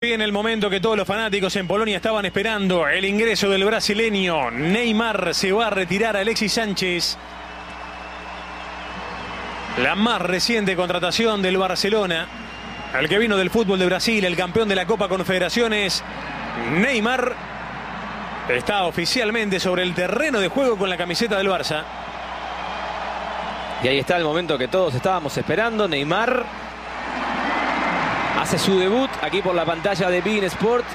En el momento que todos los fanáticos en Polonia estaban esperando el ingreso del brasileño Neymar se va a retirar Alexis Sánchez. La más reciente contratación del Barcelona, el que vino del fútbol de Brasil, el campeón de la Copa Confederaciones, Neymar está oficialmente sobre el terreno de juego con la camiseta del Barça. Y ahí está el momento que todos estábamos esperando. Neymar hace su debut aquí por la pantalla de Bein Sport.